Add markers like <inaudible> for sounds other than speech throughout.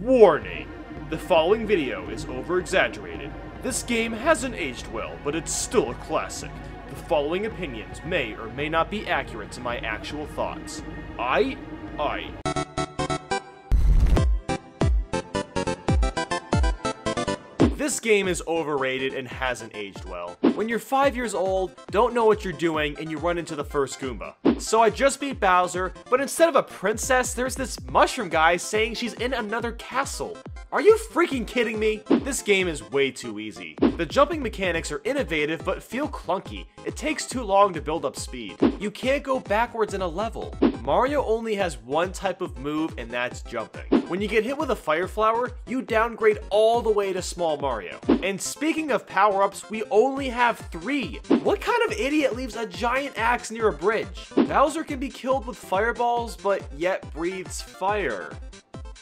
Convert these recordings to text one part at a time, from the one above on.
Warning! The following video is over-exaggerated. This game hasn't aged well, but it's still a classic. The following opinions may or may not be accurate to my actual thoughts. I... I... This game is overrated and hasn't aged well. When you're 5 years old, don't know what you're doing, and you run into the first Goomba. So I just beat Bowser, but instead of a princess, there's this mushroom guy saying she's in another castle. Are you freaking kidding me? This game is way too easy. The jumping mechanics are innovative but feel clunky. It takes too long to build up speed. You can't go backwards in a level. Mario only has one type of move and that's jumping. When you get hit with a fire flower, you downgrade all the way to small Mario. And speaking of power-ups, we only have three. What kind of idiot leaves a giant axe near a bridge? Bowser can be killed with fireballs, but yet breathes fire.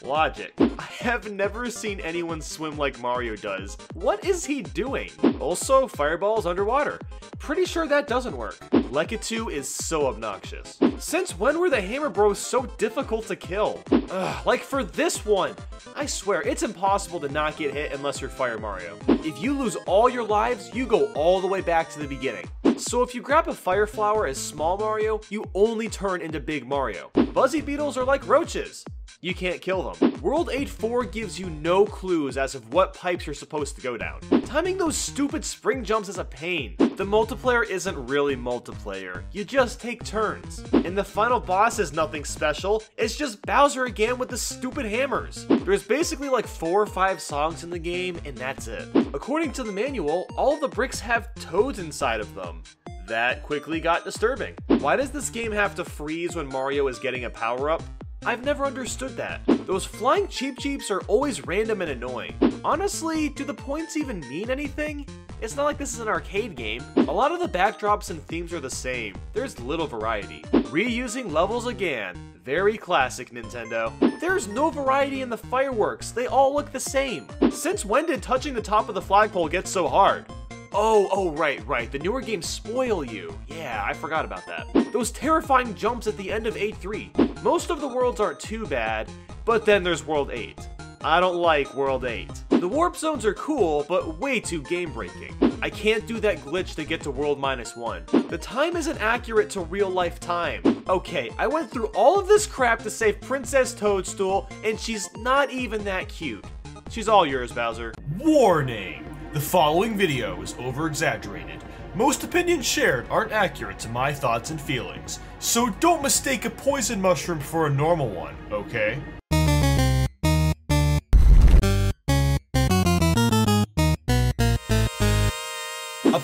Logic. I have never seen anyone swim like Mario does. What is he doing? Also, fireballs underwater. Pretty sure that doesn't work. Lakitu is so obnoxious. Since when were the Hammer Bros so difficult to kill? Ugh, like for this one, I swear it's impossible to not get hit unless you're Fire Mario. If you lose all your lives, you go all the way back to the beginning. So if you grab a Fire Flower as Small Mario, you only turn into Big Mario. Buzzy Beetles are like roaches you can't kill them. World 8-4 gives you no clues as of what pipes you're supposed to go down. Timing those stupid spring jumps is a pain. The multiplayer isn't really multiplayer, you just take turns. And the final boss is nothing special, it's just Bowser again with the stupid hammers. There's basically like 4 or 5 songs in the game, and that's it. According to the manual, all the bricks have toads inside of them. That quickly got disturbing. Why does this game have to freeze when Mario is getting a power-up? I've never understood that. Those flying cheap cheeps are always random and annoying. Honestly, do the points even mean anything? It's not like this is an arcade game. A lot of the backdrops and themes are the same. There's little variety. Reusing levels again. Very classic, Nintendo. There's no variety in the fireworks. They all look the same. Since when did touching the top of the flagpole get so hard? Oh, oh, right, right. The newer games spoil you. Yeah, I forgot about that. Those terrifying jumps at the end of 8-3. Most of the worlds aren't too bad, but then there's World 8. I don't like World 8. The warp zones are cool, but way too game-breaking. I can't do that glitch to get to World Minus 1. The time isn't accurate to real-life time. Okay, I went through all of this crap to save Princess Toadstool, and she's not even that cute. She's all yours, Bowser. Warning! The following video is over-exaggerated. Most opinions shared aren't accurate to my thoughts and feelings, so don't mistake a poison mushroom for a normal one, okay?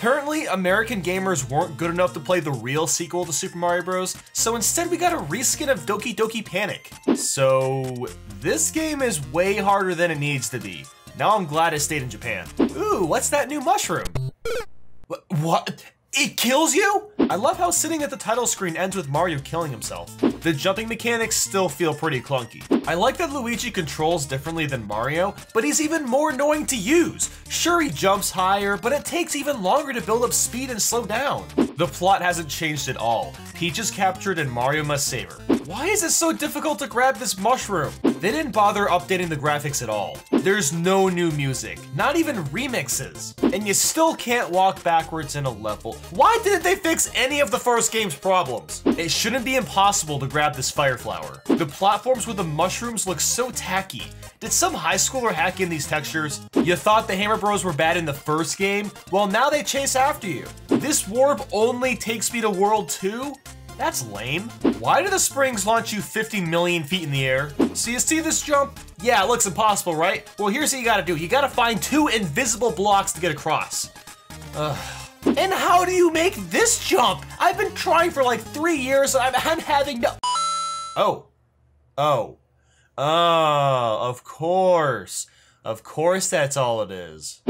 Apparently, American gamers weren't good enough to play the real sequel to Super Mario Bros., so instead we got a reskin of Doki Doki Panic. So, this game is way harder than it needs to be. Now I'm glad I stayed in Japan. Ooh, what's that new mushroom? What? It kills you? I love how sitting at the title screen ends with Mario killing himself. The jumping mechanics still feel pretty clunky. I like that Luigi controls differently than Mario, but he's even more annoying to use. Sure, he jumps higher, but it takes even longer to build up speed and slow down. The plot hasn't changed at all. Peach is captured and Mario must save her. Why is it so difficult to grab this mushroom? They didn't bother updating the graphics at all. There's no new music, not even remixes. And you still can't walk backwards in a level. Why didn't they fix any of the first game's problems? It shouldn't be impossible to grab this fire flower. The platforms with the mushrooms look so tacky. Did some high schooler hack in these textures? You thought the Hammer Bros were bad in the first game? Well, now they chase after you. This warp only takes me to World 2? That's lame. Why do the springs launch you 50 million feet in the air? So you see this jump? Yeah, it looks impossible, right? Well, here's what you gotta do. You gotta find two invisible blocks to get across. Ugh. And how do you make this jump? I've been trying for like three years and I'm, I'm having no- Oh. Oh. Oh, of course. Of course that's all it is.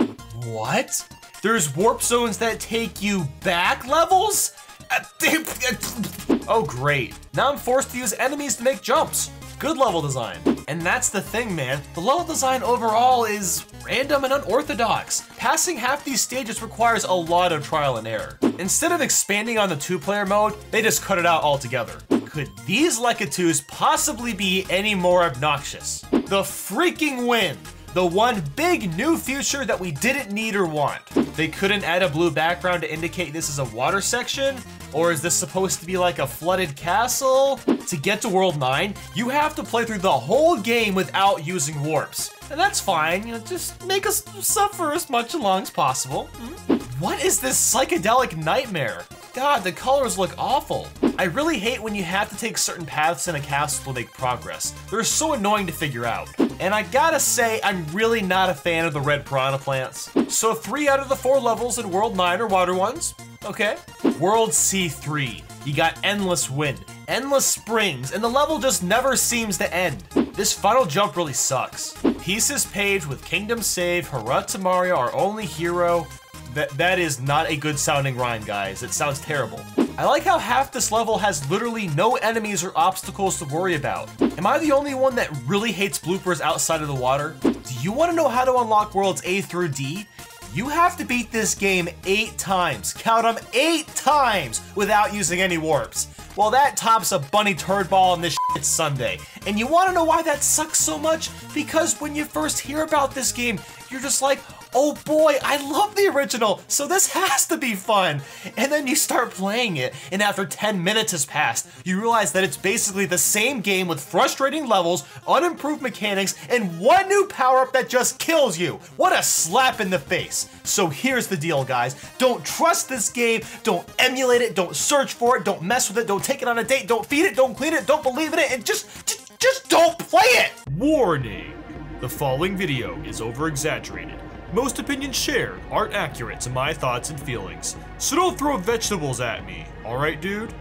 What? There's warp zones that take you back levels? <laughs> Oh great, now I'm forced to use enemies to make jumps. Good level design. And that's the thing, man. The level design overall is random and unorthodox. Passing half these stages requires a lot of trial and error. Instead of expanding on the two-player mode, they just cut it out altogether. Could these Lakitus possibly be any more obnoxious? The freaking wind! The one big new feature that we didn't need or want. They couldn't add a blue background to indicate this is a water section? Or is this supposed to be like a flooded castle? To get to World 9, you have to play through the whole game without using warps. And that's fine, you know, just make us suffer as much along as possible. Hmm? What is this psychedelic nightmare? God, the colors look awful. I really hate when you have to take certain paths in a castle to make progress. They're so annoying to figure out. And I gotta say, I'm really not a fan of the red piranha plants. So three out of the four levels in World 9 are water ones. Okay. World C3. You got endless wind, endless springs, and the level just never seems to end. This final jump really sucks. Pieces paved with Kingdom Save, Haruta Mario, our only hero, that, that is not a good sounding rhyme, guys. It sounds terrible. I like how half this level has literally no enemies or obstacles to worry about. Am I the only one that really hates bloopers outside of the water? Do you want to know how to unlock worlds A through D? You have to beat this game eight times, count them eight times, without using any warps. Well, that tops a bunny turd ball on this shit Sunday. And you wanna know why that sucks so much? Because when you first hear about this game, you're just like, oh boy, I love the original, so this has to be fun. And then you start playing it, and after 10 minutes has passed, you realize that it's basically the same game with frustrating levels, unimproved mechanics, and one new power-up that just kills you. What a slap in the face. So here's the deal, guys. Don't trust this game, don't emulate it, don't search for it, don't mess with it, don't take it on a date, don't feed it, don't clean it, don't believe in it, and just, just, just don't play it! Warning. The following video is over-exaggerated most opinions shared aren't accurate to my thoughts and feelings, so don't throw vegetables at me, alright dude?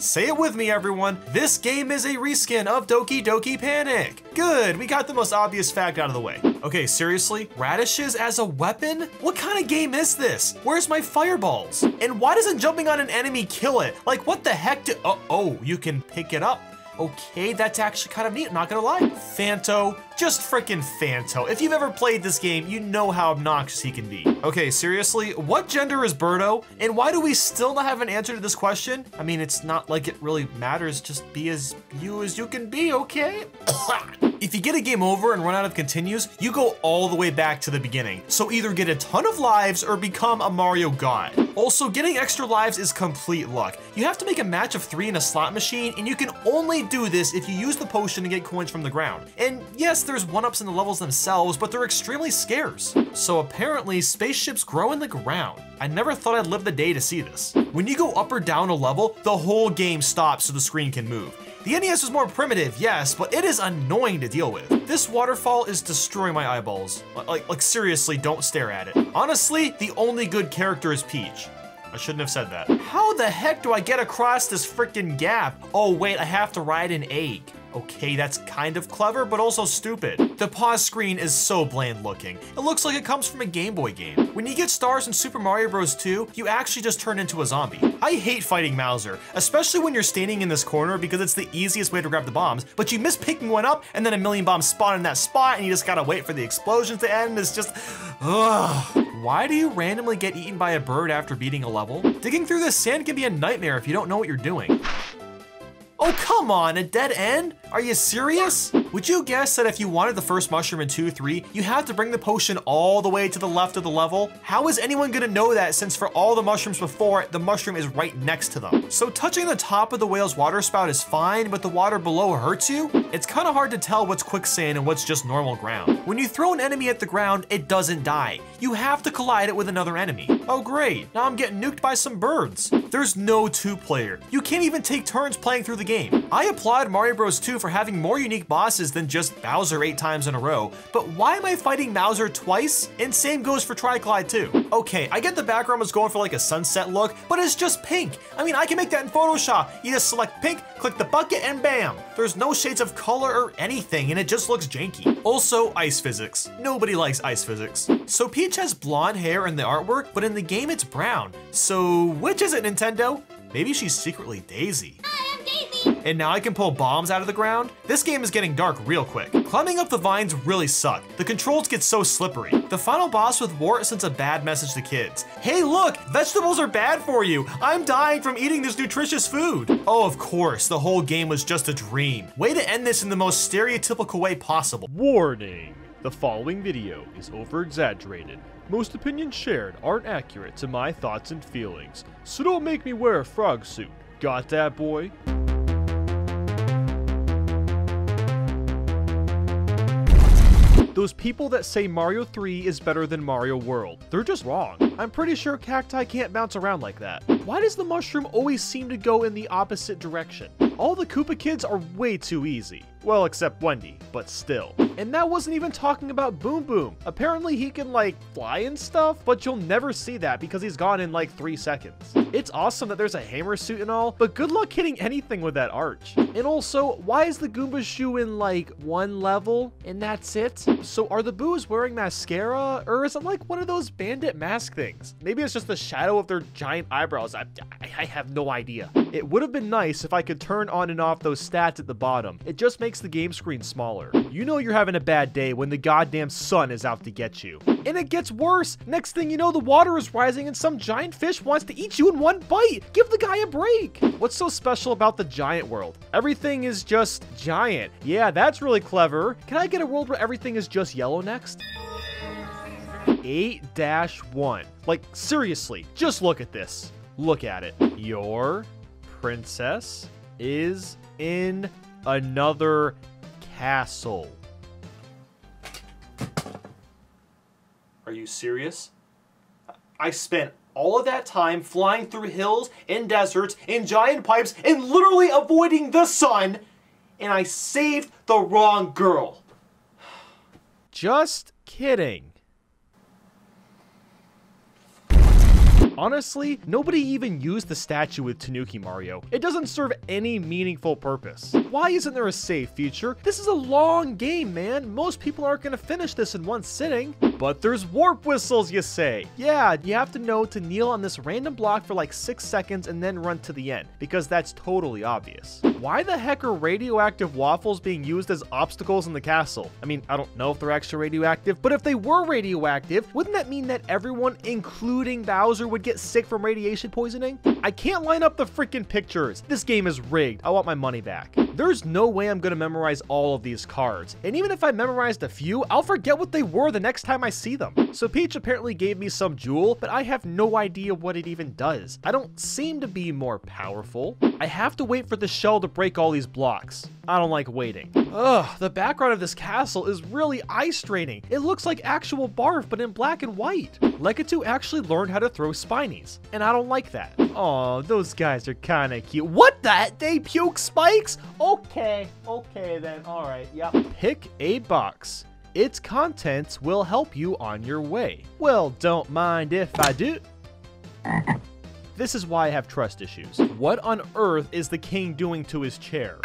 Say it with me, everyone. This game is a reskin of Doki Doki Panic. Good, we got the most obvious fact out of the way. Okay, seriously? Radishes as a weapon? What kind of game is this? Where's my fireballs? And why doesn't jumping on an enemy kill it? Like, what the heck do- oh, oh, you can pick it up. Okay, that's actually kind of neat, not gonna lie. Phanto, just freaking Phanto. If you've ever played this game, you know how obnoxious he can be. Okay, seriously, what gender is Birdo? And why do we still not have an answer to this question? I mean, it's not like it really matters, just be as you as you can be, okay? <coughs> if you get a game over and run out of continues, you go all the way back to the beginning. So either get a ton of lives or become a Mario god. Also, getting extra lives is complete luck. You have to make a match of three in a slot machine, and you can only do this if you use the potion to get coins from the ground. And yes, there's one-ups in the levels themselves, but they're extremely scarce. So apparently, spaceships grow in the ground. I never thought I'd live the day to see this. When you go up or down a level, the whole game stops so the screen can move. The NES is more primitive, yes, but it is annoying to deal with. This waterfall is destroying my eyeballs. Like, like seriously, don't stare at it. Honestly, the only good character is Peach. I shouldn't have said that. How the heck do I get across this freaking gap? Oh wait, I have to ride an egg. Okay, that's kind of clever, but also stupid. The pause screen is so bland looking. It looks like it comes from a Game Boy game. When you get stars in Super Mario Bros. 2, you actually just turn into a zombie. I hate fighting Mouser, especially when you're standing in this corner because it's the easiest way to grab the bombs, but you miss picking one up and then a million bombs spawn in that spot and you just gotta wait for the explosions to end. It's just, ugh. Why do you randomly get eaten by a bird after beating a level? Digging through this sand can be a nightmare if you don't know what you're doing. Oh, come on, a dead end? Are you serious? Would you guess that if you wanted the first mushroom in 2-3, you have to bring the potion all the way to the left of the level? How is anyone gonna know that since for all the mushrooms before the mushroom is right next to them? So touching the top of the whale's water spout is fine, but the water below hurts you? It's kinda hard to tell what's quicksand and what's just normal ground. When you throw an enemy at the ground, it doesn't die. You have to collide it with another enemy. Oh great, now I'm getting nuked by some birds. There's no two-player. You can't even take turns playing through the game. I applaud Mario Bros 2 for having more unique bosses than just Bowser eight times in a row, but why am I fighting Bowser twice? And same goes for Triclyde too. Okay, I get the background was going for like a sunset look, but it's just pink. I mean, I can make that in Photoshop. You just select pink, click the bucket, and bam! There's no shades of color or anything, and it just looks janky. Also, ice physics. Nobody likes ice physics. So Peach has blonde hair in the artwork, but in the game it's brown. So which is it, Nintendo? Maybe she's secretly Daisy. And now I can pull bombs out of the ground? This game is getting dark real quick. Climbing up the vines really suck. The controls get so slippery. The final boss with Wart sends a bad message to kids. Hey look, vegetables are bad for you. I'm dying from eating this nutritious food. Oh, of course, the whole game was just a dream. Way to end this in the most stereotypical way possible. Warning! The following video is over-exaggerated. Most opinions shared aren't accurate to my thoughts and feelings, so don't make me wear a frog suit. Got that, boy? Those people that say Mario 3 is better than Mario World, they're just wrong. I'm pretty sure cacti can't bounce around like that. Why does the mushroom always seem to go in the opposite direction? All the Koopa kids are way too easy. Well, except Wendy, but still. And that wasn't even talking about Boom Boom. Apparently he can like fly and stuff, but you'll never see that because he's gone in like three seconds. It's awesome that there's a hammer suit and all, but good luck hitting anything with that arch. And also, why is the Goomba shoe in like one level and that's it? So are the Boos wearing mascara or is it like one of those bandit mask things? Maybe it's just the shadow of their giant eyebrows. I, I have no idea. It would have been nice if I could turn on and off those stats at the bottom. It just makes the game screen smaller. You know you're having a bad day when the goddamn sun is out to get you. And it gets worse. Next thing you know, the water is rising and some giant fish wants to eat you in one bite. Give the guy a break. What's so special about the giant world? Everything is just giant. Yeah, that's really clever. Can I get a world where everything is just yellow next? 8-1. Like, seriously, just look at this. Look at it. Your princess is in another castle. Are you serious? I spent all of that time flying through hills and deserts and giant pipes and literally avoiding the sun, and I saved the wrong girl. <sighs> Just kidding. Honestly, nobody even used the statue with Tanuki Mario. It doesn't serve any meaningful purpose. Why isn't there a save feature? This is a long game, man. Most people aren't gonna finish this in one sitting. But there's warp whistles, you say. Yeah, you have to know to kneel on this random block for like 6 seconds and then run to the end, because that's totally obvious. Why the heck are radioactive waffles being used as obstacles in the castle? I mean, I don't know if they're actually radioactive, but if they were radioactive, wouldn't that mean that everyone, including Bowser, would get sick from radiation poisoning? I can't line up the freaking pictures. This game is rigged. I want my money back. There's no way I'm gonna memorize all of these cards. And even if I memorized a few, I'll forget what they were the next time I see them. So Peach apparently gave me some jewel, but I have no idea what it even does. I don't seem to be more powerful. I have to wait for the shell to break all these blocks. I don't like waiting. Ugh, the background of this castle is really eye straining. It looks like actual barf, but in black and white. Lakitu actually learned how to throw spinies, and I don't like that. Oh, those guys are kinda cute. What the? They puke spikes? Okay, okay then, alright, yep. Pick a box. Its contents will help you on your way. Well, don't mind if I do. This is why I have trust issues. What on earth is the king doing to his chair?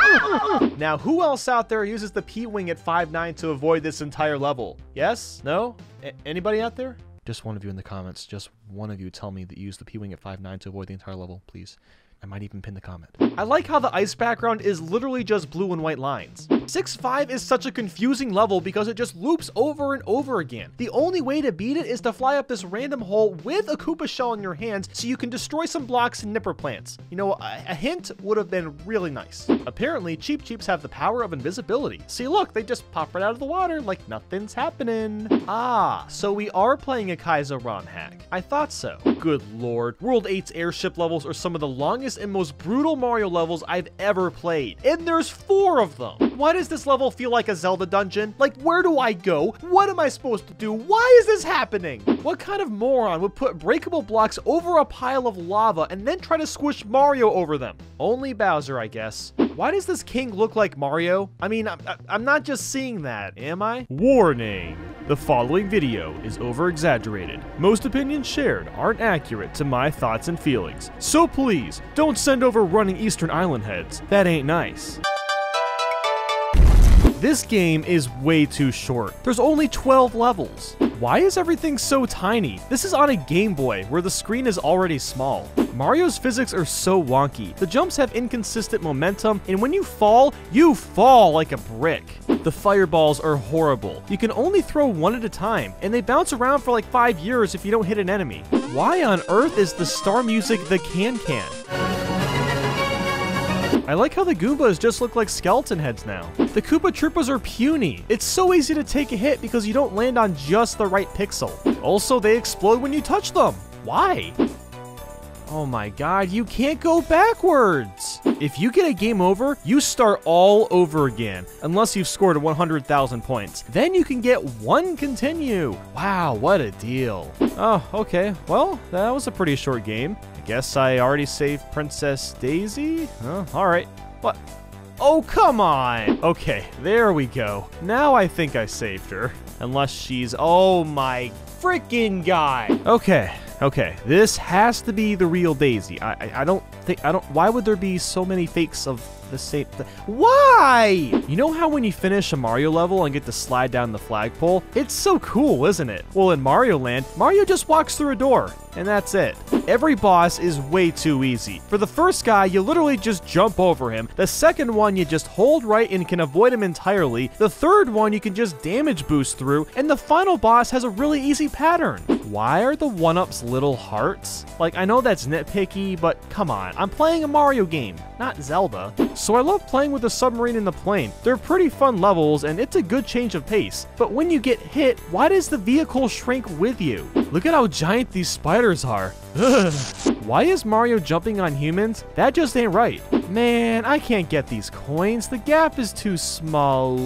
now, who else out there uses the P-Wing at 5'9 to avoid this entire level? Yes? No? A anybody out there? Just one of you in the comments, just one of you tell me that you use the P-Wing at 5'9 to avoid the entire level, please. I might even pin the comment. I like how the ice background is literally just blue and white lines. 6-5 is such a confusing level because it just loops over and over again. The only way to beat it is to fly up this random hole with a Koopa shell in your hands so you can destroy some blocks and nipper plants. You know, a, hint would have been really nice. Apparently, Cheep Cheeps have the power of invisibility. See, look, they just pop right out of the water like nothing's happening. Ah, so we are playing a Kaizo ROM hack. I thought so. Good lord. World 8's airship levels are some of the longest and most brutal Mario levels I've ever played. And there's four of them. Why does this level feel like a Zelda dungeon? Like, where do I go? What am I supposed to do? Why is this happening? What kind of moron would put breakable blocks over a pile of lava and then try to squish Mario over them? Only Bowser, I guess. Why does this king look like Mario? I mean, I'm, I'm not just seeing that, am I? Warning. The following video is over-exaggerated. Most opinions shared aren't accurate to my thoughts and feelings. So please, don't send over running Eastern Island heads. That ain't nice. This game is way too short. There's only 12 levels. Why is everything so tiny? This is on a Game Boy, where the screen is already small. Mario's physics are so wonky. The jumps have inconsistent momentum, and when you fall, you fall like a brick. The fireballs are horrible. You can only throw one at a time, and they bounce around for like five years if you don't hit an enemy. Why on earth is the star music the can-can? I like how the Goombas just look like skeleton heads now. The Koopa Troopas are puny. It's so easy to take a hit because you don't land on just the right pixel. Also, they explode when you touch them. Why? Oh my god, you can't go backwards! If you get a game over, you start all over again, unless you've scored 100,000 points. Then you can get one continue. Wow, what a deal. Oh, okay, well, that was a pretty short game. Guess I already saved Princess Daisy? Oh, alright. What? Oh, come on! Okay, there we go. Now I think I saved her. Unless she's... Oh my freaking guy! Okay, Okay, this has to be the real Daisy. I, I, I don't think I don't. Why would there be so many fakes of the same? Why? You know how when you finish a Mario level and get to slide down the flagpole, it's so cool, isn't it? Well, in Mario Land, Mario just walks through a door and that's it. Every boss is way too easy. For the first guy, you literally just jump over him. The second one, you just hold right and can avoid him entirely. The third one, you can just damage boost through. And the final boss has a really easy pattern. Why are the one-ups little hearts? Like, I know that's nitpicky, but come on. I'm playing a Mario game, not Zelda. So I love playing with the submarine in the plane. They're pretty fun levels, and it's a good change of pace. But when you get hit, why does the vehicle shrink with you? Look at how giant these spiders are. Why is Mario jumping on humans? That just ain't right. Man, I can't get these coins. The gap is too small.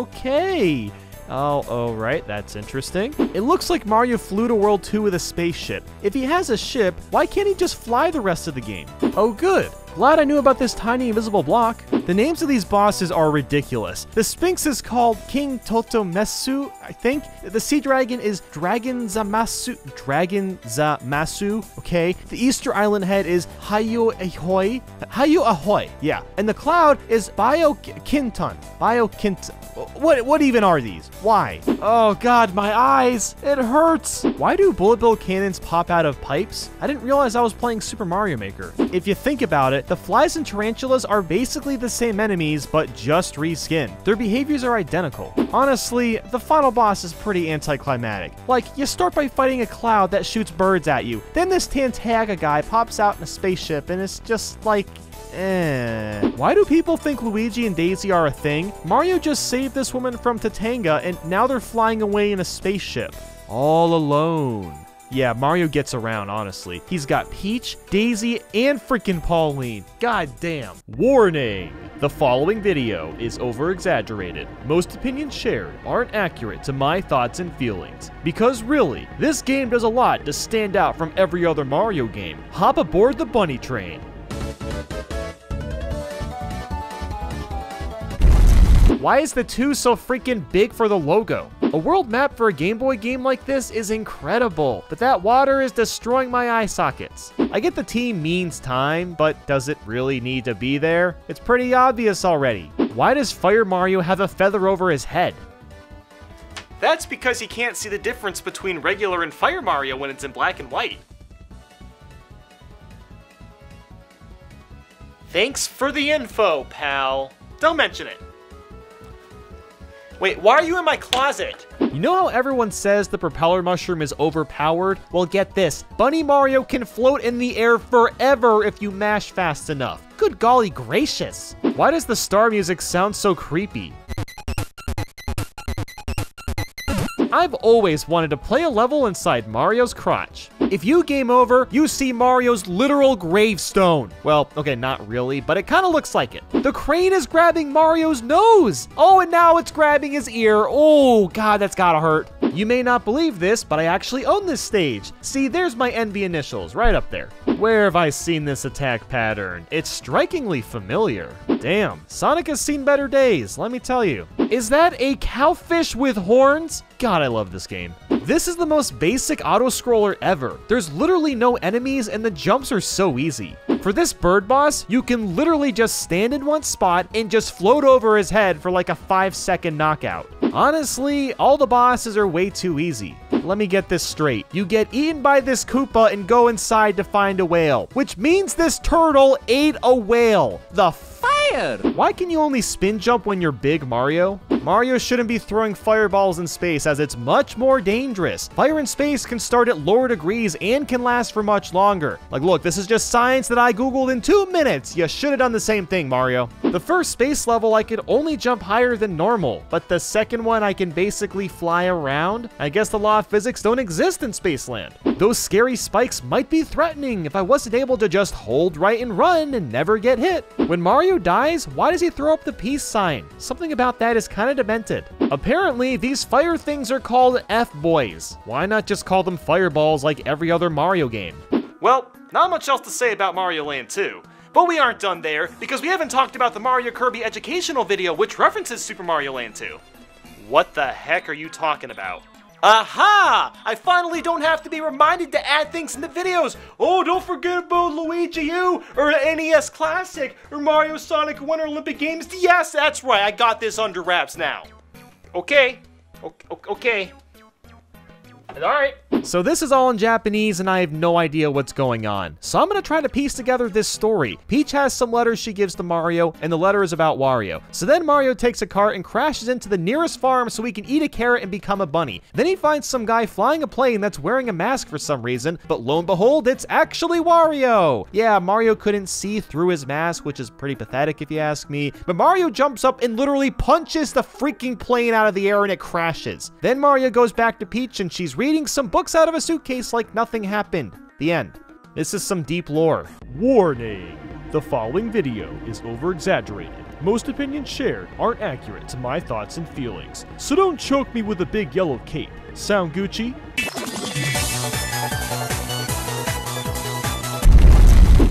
Okay. Oh, oh, right, that's interesting. It looks like Mario flew to World 2 with a spaceship. If he has a ship, why can't he just fly the rest of the game? Oh, good. Glad I knew about this tiny invisible block. The names of these bosses are ridiculous. The Sphinx is called King Totomesu, I think. The Sea Dragon is Dragon Zamasu, Dragon Zamasu, okay? The Easter Island head is Hayu Ahoy, Hayu Ahoy, yeah. And the cloud is Bio Kinton, Bio Kinton. What, what even are these? Why? Oh god, my eyes! It hurts! Why do bullet bill cannons pop out of pipes? I didn't realize I was playing Super Mario Maker. If you think about it, the flies and tarantulas are basically the same enemies, but just reskinned. Their behaviors are identical. Honestly, the final boss is pretty anticlimactic. Like, you start by fighting a cloud that shoots birds at you, then this Tatanga guy pops out in a spaceship, and it's just like, Eh. Why do people think Luigi and Daisy are a thing? Mario just saved this woman from Tatanga and now they're flying away in a spaceship. All alone. Yeah, Mario gets around, honestly. He's got Peach, Daisy, and freaking Pauline. God damn. Warning! The following video is over-exaggerated. Most opinions shared aren't accurate to my thoughts and feelings. Because really, this game does a lot to stand out from every other Mario game. Hop aboard the bunny train. Why is the 2 so freaking big for the logo? A world map for a Game Boy game like this is incredible, but that water is destroying my eye sockets. I get the T means time, but does it really need to be there? It's pretty obvious already. Why does Fire Mario have a feather over his head? That's because he can't see the difference between regular and Fire Mario when it's in black and white. Thanks for the info, pal. Don't mention it. Wait, why are you in my closet? You know how everyone says the propeller mushroom is overpowered? Well, get this. Bunny Mario can float in the air forever if you mash fast enough. Good golly gracious. Why does the star music sound so creepy? I've always wanted to play a level inside Mario's crotch. If you game over, you see Mario's literal gravestone. Well, okay, not really, but it kind of looks like it. The crane is grabbing Mario's nose. Oh, and now it's grabbing his ear. Oh, God, that's gotta hurt. You may not believe this, but I actually own this stage. See, there's my envy initials right up there. Where have I seen this attack pattern? It's strikingly familiar. Damn, Sonic has seen better days, let me tell you. Is that a cowfish with horns? God, I love this game. This is the most basic auto-scroller ever. There's literally no enemies and the jumps are so easy. For this bird boss, you can literally just stand in one spot and just float over his head for like a 5 second knockout. Honestly, all the bosses are way too easy. Let me get this straight. You get eaten by this Koopa and go inside to find a whale, which means this turtle ate a whale. The fire! Why can you only spin jump when you're big, Mario? Mario shouldn't be throwing fireballs in space as it's much more dangerous. Fire in space can start at lower degrees and can last for much longer. Like, look, this is just science that I googled in two minutes. You should have done the same thing, Mario. The first space level, I could only jump higher than normal, but the second one, I can basically fly around. I guess the law of physics don't exist in Spaceland. Those scary spikes might be threatening if I wasn't able to just hold right and run and never get hit. When Mario dies, why does he throw up the peace sign? Something about that is kind of demented. Apparently, these fire things are called F-Boys. Why not just call them fireballs like every other Mario game? Well, not much else to say about Mario Land 2. But we aren't done there, because we haven't talked about the Mario Kirby educational video which references Super Mario Land 2. What the heck are you talking about? Aha! I finally don't have to be reminded to add things in the videos. Oh, don't forget about Luigi U, or NES Classic, or Mario Sonic Winter Olympic Games. Yes, that's right, I got this under wraps now. Okay. O- o- okay. Alright. So this is all in Japanese and I have no idea what's going on. So I'm gonna try to piece together this story. Peach has some letters she gives to Mario, and the letter is about Wario. So then Mario takes a cart and crashes into the nearest farm so he can eat a carrot and become a bunny. Then he finds some guy flying a plane that's wearing a mask for some reason, but lo and behold, it's actually Wario! Yeah, Mario couldn't see through his mask, which is pretty pathetic if you ask me, but Mario jumps up and literally punches the freaking plane out of the air and it crashes. Then Mario goes back to Peach and she's reading some books out of a suitcase like nothing happened. The end. This is some deep lore. Warning! The following video is over exaggerated. Most opinions shared aren't accurate to my thoughts and feelings, so don't choke me with a big yellow cape. Sound Gucci?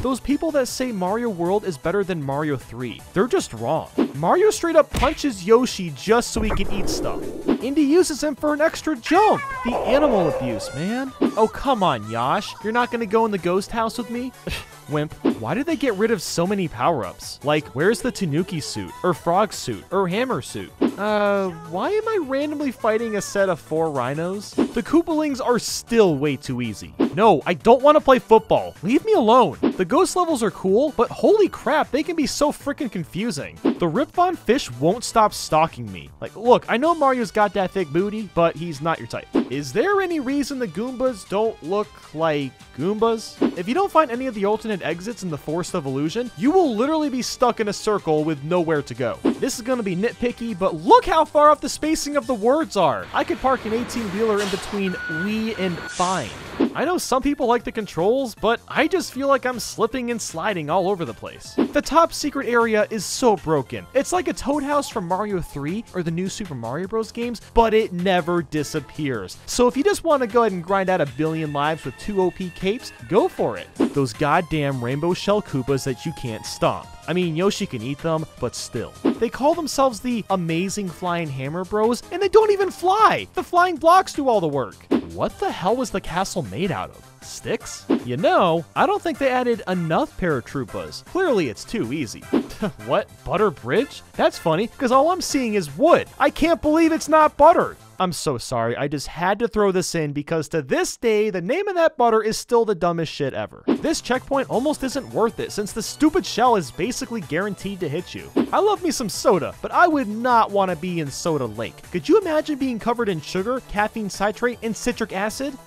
Those people that say Mario World is better than Mario 3, they're just wrong. Mario straight up punches Yoshi just so he can eat stuff. He uses him for an extra jump. The animal abuse, man. Oh, come on, Yash. You're not gonna go in the ghost house with me? <sighs> Wimp, why did they get rid of so many power-ups? Like, where's the Tanuki suit, or frog suit, or hammer suit? Uh, why am I randomly fighting a set of four rhinos? The Koopalings are still way too easy. No, I don't want to play football. Leave me alone. The ghost levels are cool, but holy crap, they can be so freaking confusing. The Rip Van Fish won't stop stalking me. Like, look, I know Mario's got that thick booty, but he's not your type. Is there any reason the Goombas don't look like Goombas? If you don't find any of the alternate exits in the Forest of Illusion, you will literally be stuck in a circle with nowhere to go. This is gonna be nitpicky, but look how far off the spacing of the words are. I could park an 18-wheeler in between we and fine. I know some people like the controls, but I just feel like I'm slipping and sliding all over the place. The top secret area is so broken. It's like a Toad House from Mario 3 or the new Super Mario Bros. games, but it never disappears. So if you just want to go ahead and grind out a billion lives with two OP capes, go for it. Those goddamn rainbow shell Koopas that you can't stomp. I mean, Yoshi can eat them, but still. They call themselves the Amazing Flying Hammer Bros, and they don't even fly! The flying blocks do all the work. What the hell was the castle made out of? Sticks? You know, I don't think they added enough paratroopas. Clearly, it's too easy. <laughs> what? Butter Bridge? That's funny, because all I'm seeing is wood. I can't believe it's not butter. I'm so sorry. I just had to throw this in because to this day, the name of that butter is still the dumbest shit ever. This checkpoint almost isn't worth it since the stupid shell is basically guaranteed to hit you. I love me some soda, but I would not want to be in Soda Lake. Could you imagine being covered in sugar, caffeine citrate, and citric acid?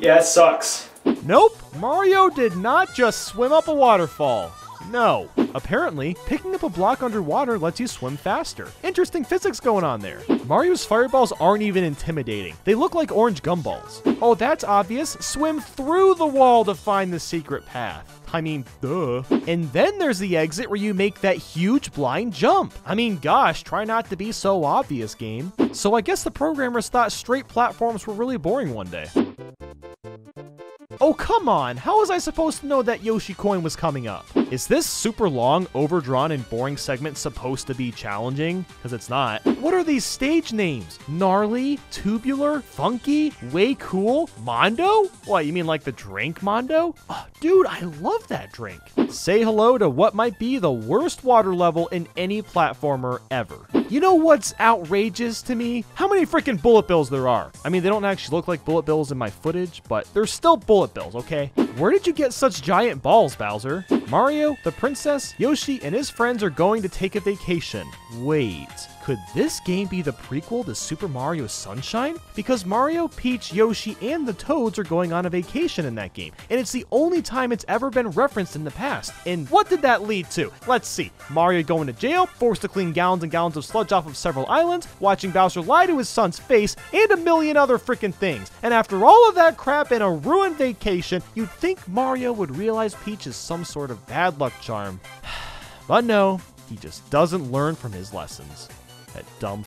Yeah, it sucks. Nope, Mario did not just swim up a waterfall. No. Apparently, picking up a block underwater lets you swim faster. Interesting physics going on there. Mario's fireballs aren't even intimidating. They look like orange gumballs. Oh, that's obvious. Swim through the wall to find the secret path. I mean, duh. And then there's the exit where you make that huge blind jump. I mean, gosh, try not to be so obvious, game. So I guess the programmers thought straight platforms were really boring one day. Oh, come on! How was I supposed to know that Yoshi coin was coming up? Is this super long, overdrawn, and boring segment supposed to be challenging? Because it's not. What are these stage names? Gnarly, Tubular, Funky, Way Cool, Mondo? What, you mean like the drink Mondo? Oh, dude, I love that drink. Say hello to what might be the worst water level in any platformer ever. You know what's outrageous to me? How many freaking bullet bills there are. I mean, they don't actually look like bullet bills in my footage, but they're still bullet bills, okay? Where did you get such giant balls, Bowser? Mario, the princess, Yoshi, and his friends are going to take a vacation. Wait. Could this game be the prequel to Super Mario Sunshine? Because Mario, Peach, Yoshi, and the Toads are going on a vacation in that game, and it's the only time it's ever been referenced in the past. And what did that lead to? Let's see. Mario going to jail, forced to clean gallons and gallons of sludge off of several islands, watching Bowser lie to his son's face, and a million other freaking things. And after all of that crap and a ruined vacation, you'd think Mario would realize Peach is some sort of bad luck charm. <sighs> but no, he just doesn't learn from his lessons. That dumb